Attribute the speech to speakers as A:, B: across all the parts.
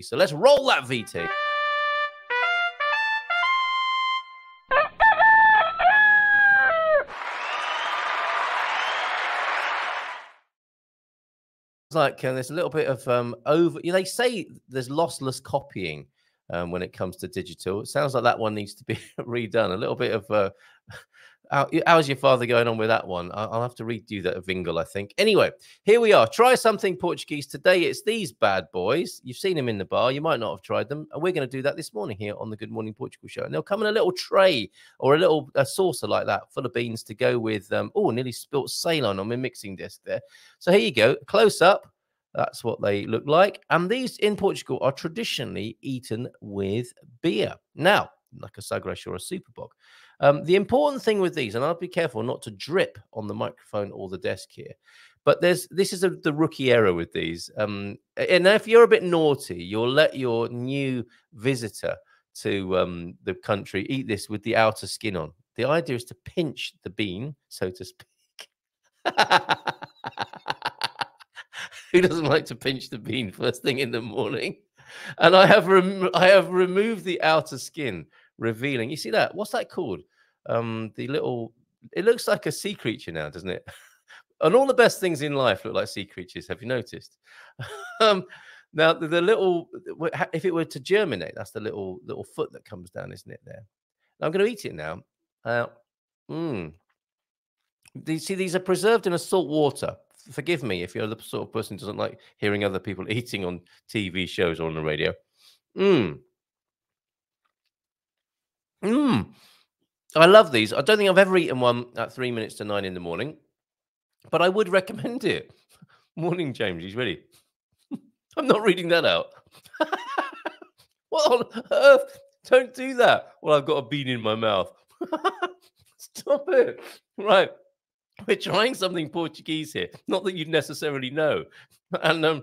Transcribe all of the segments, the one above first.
A: So let's roll that VT. It's like there's a little bit of um, over. They say there's lossless copying um, when it comes to digital. It sounds like that one needs to be redone. A little bit of uh, how, how's your father going on with that one? I'll, have to redo that Vingle, I think. Anyway, here we are. Try something Portuguese today. It's these bad boys. You've seen them in the bar. You might not have tried them. And we're going to do that this morning here on the Good Morning Portugal show. And they'll come in a little tray or a little a saucer like that full of beans to go with. Um, oh, nearly spilt saline on my mixing desk there. So here you go. Close up. That's what they look like. And these in Portugal are traditionally eaten with beer. Now, like a Sagres or a Super Bock. Um, the important thing with these, and I'll be careful not to drip on the microphone or the desk here, but there's this is a, the rookie error with these. Um, and if you're a bit naughty, you'll let your new visitor to um, the country eat this with the outer skin on. The idea is to pinch the bean, so to speak. Who doesn't like to pinch the bean first thing in the morning? And I have rem- I have removed the outer skin revealing. You see that? What's that called? Um, the little. It looks like a sea creature now, doesn't it? and all the best things in life look like sea creatures. Have you noticed? um, now the, the, little, if it were to germinate, that's the little little foot that comes down, isn't it? There. Now, I'm going to eat it now. Uh, mm. You see, these are preserved in a salt water. Forgive me if you're the sort of person who doesn't like hearing other people eating on TV shows or on the radio. Mmm. Mmm. I love these. I don't think I've ever eaten one at three minutes to nine in the morning, but I would recommend it. Morning, James. He's ready. I'm not reading that out. what on earth? Don't do that. Well, I've got a bean in my mouth. Stop it. Right. We're trying something Portuguese here. Not that you'd necessarily know. And um,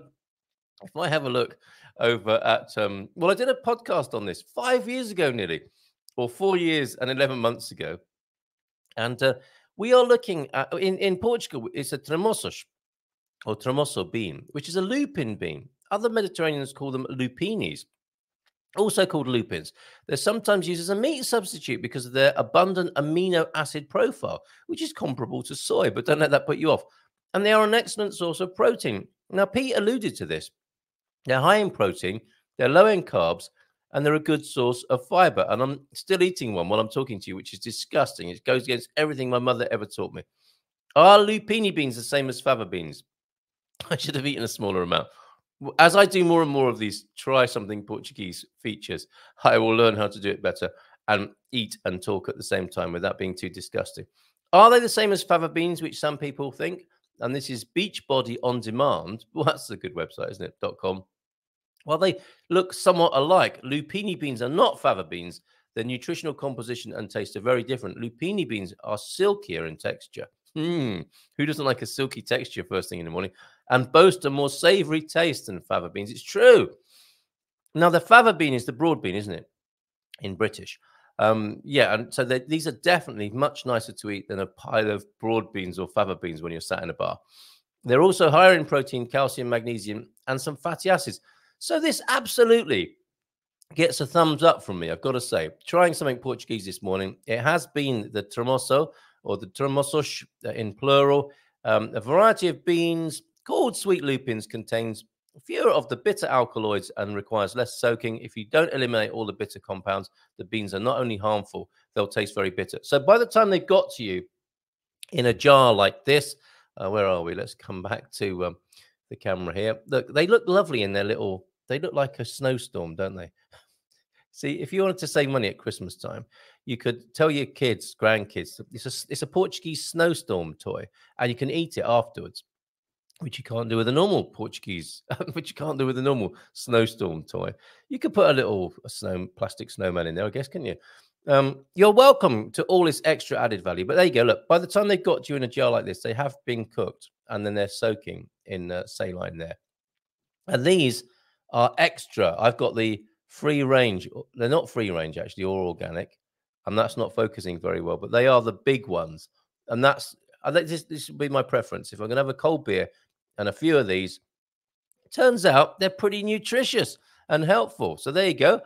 A: if I have a look over at, um, well, I did a podcast on this five years ago nearly or four years and 11 months ago. And uh, we are looking at, in, in Portugal, it's a tremoços or tremoço bean, which is a lupin bean. Other Mediterraneans call them lupinis, also called lupins. They're sometimes used as a meat substitute because of their abundant amino acid profile, which is comparable to soy, but don't let that put you off. And they are an excellent source of protein. Now, Pete alluded to this. They're high in protein, they're low in carbs, and they're a good source of fiber. And I'm still eating one while I'm talking to you, which is disgusting. It goes against everything my mother ever taught me. Are lupini beans the same as fava beans? I should have eaten a smaller amount. As I do more and more of these try something Portuguese features, I will learn how to do it better and eat and talk at the same time without being too disgusting. Are they the same as fava beans, which some people think? And this is Beachbody on Demand. Well, that's a good website, isn't it? .com. While they look somewhat alike, lupini beans are not fava beans. Their nutritional composition and taste are very different. Lupini beans are silkier in texture. Hmm. Who doesn't like a silky texture first thing in the morning? And boast a more savory taste than fava beans. It's true. Now, the fava bean is the broad bean, isn't it? In British. Um, yeah, and so these are definitely much nicer to eat than a pile of broad beans or fava beans when you're sat in a bar. They're also higher in protein, calcium, magnesium, and some fatty acids. So this absolutely gets a thumbs up from me, I've got to say. Trying something Portuguese this morning. It has been the tremoço or the tremoços uh, in plural. Um, a variety of beans called sweet lupins contains fewer of the bitter alkaloids and requires less soaking. If you don't eliminate all the bitter compounds, the beans are not only harmful, they'll taste very bitter. So by the time they've got to you in a jar like this, uh, where are we? Let's come back to um, the camera here. Look, they look lovely in their little they look like a snowstorm, don't they? See, if you wanted to save money at Christmas time, you could tell your kids, grandkids, it's a, it's a Portuguese snowstorm toy, and you can eat it afterwards, which you can't do with a normal Portuguese, which you can't do with a normal snowstorm toy. You could put a little a snow plastic snowman in there, I guess, can you? Um, you're welcome to all this extra added value. But there you go. Look, by the time they've got you in a jar like this, they have been cooked and then they're soaking in uh, saline there. And these are extra. I've got the free range. They're not free range actually, or organic, and that's not focusing very well. But they are the big ones, and that's this this would be my preference. If I'm gonna have a cold beer and a few of these, turns out they're pretty nutritious. and helpful. So there you go.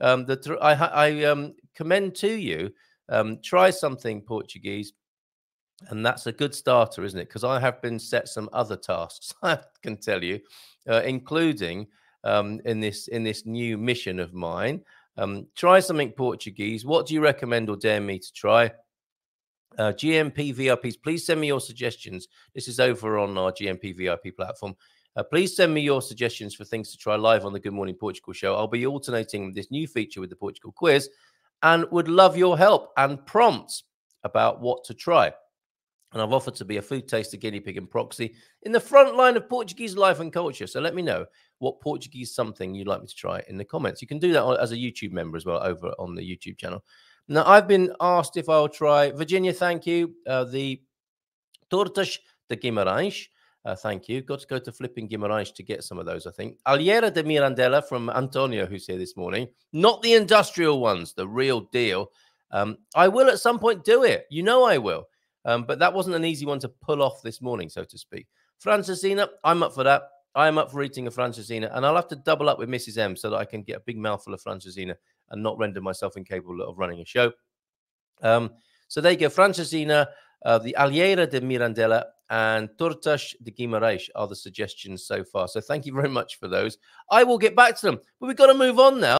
A: Um, the I, I um, commend to you. Um, try something Portuguese, and that's a good starter, isn't it? Because I have been set some other tasks. I can tell you, uh, including um, in this in this new mission of mine. Um, try something Portuguese. What do you recommend or dare me to try? Uh, GMP VIPs, please send me your suggestions. This is over on our GMP VIP platform. Uh, please send me your suggestions for things to try live on the Good Morning Portugal show. I'll be alternating this new feature with the Portugal quiz and would love your help and prompts about what to try. And I've offered to be a food taster, guinea pig, and proxy in the front line of Portuguese life and culture. So let me know what Portuguese something you'd like me to try in the comments. You can do that as a YouTube member as well over on the YouTube channel. Now, I've been asked if I'll try Virginia, thank you. Uh, the Tortas de Guimarães. Uh, thank you. Got to go to flipping Guimarães to get some of those, I think. Alheira de Mirandela from Antonio, who's here this morning. Not the industrial ones, the real deal. Um, I will at some point do it. You know I will. Um, but that wasn't an easy one to pull off this morning, so to speak. Francesinha, I'm up for that. I'm up for eating a Francesinha, and I'll have to double up with Mrs. M so that I can get a big mouthful of Francesinha and not render myself incapable of running a show. Um, so there you go. Francesinha, uh, the Alheira de Mirandela, and Tortas de Guimarães are the suggestions so far. So thank you very much for those. I will get back to them. But we've got to move on now.